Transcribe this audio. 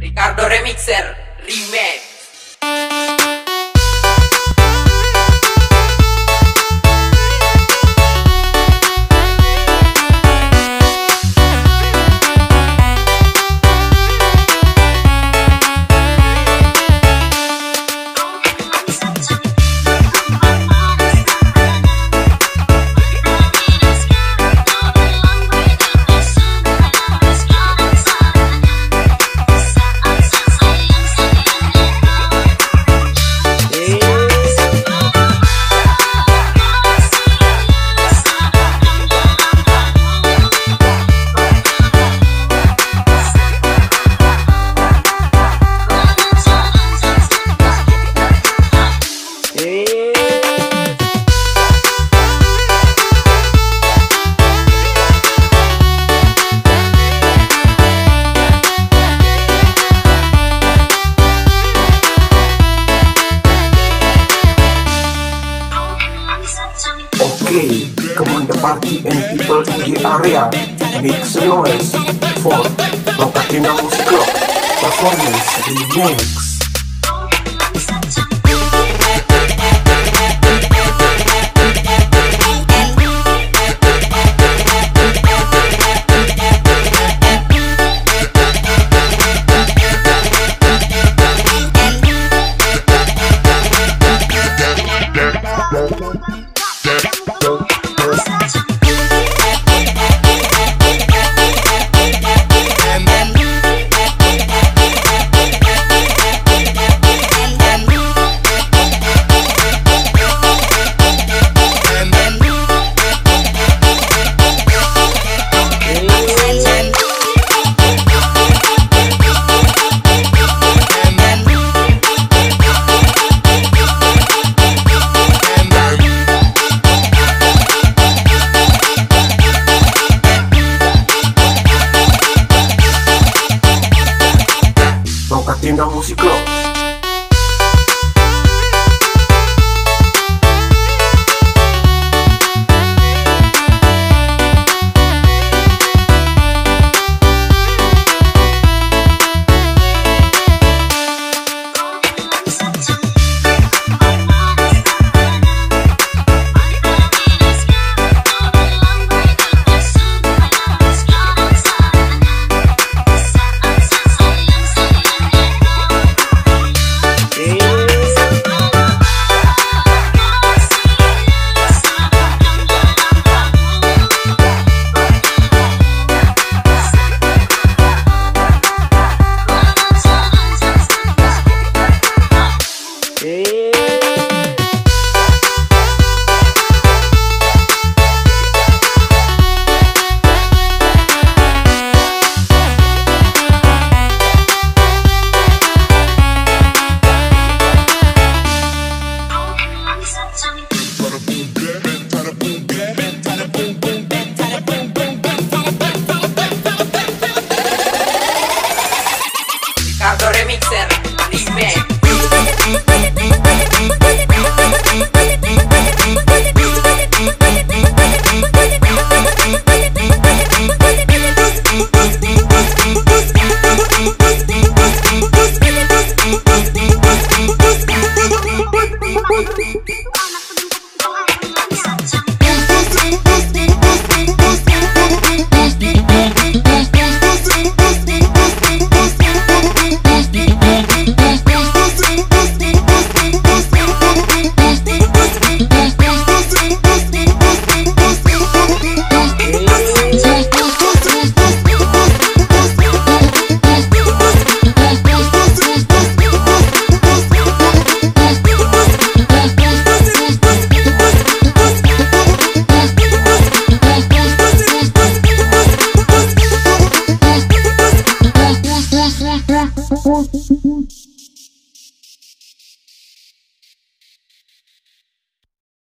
Ricardo Remixer Remix On the party and people in the area. Make some noise for Rokatenda Music Club Performance Remix.